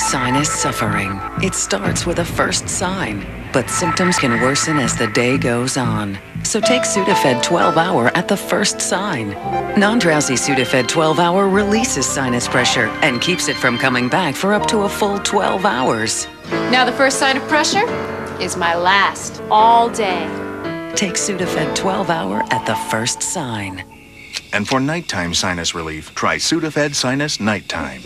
Sinus suffering. It starts with a first sign, but symptoms can worsen as the day goes on. So take Sudafed 12 Hour at the first sign. Non drowsy Sudafed 12 Hour releases sinus pressure and keeps it from coming back for up to a full 12 hours. Now, the first sign of pressure is my last all day. Take Sudafed 12 Hour at the first sign. And for nighttime sinus relief, try Sudafed Sinus Nighttime.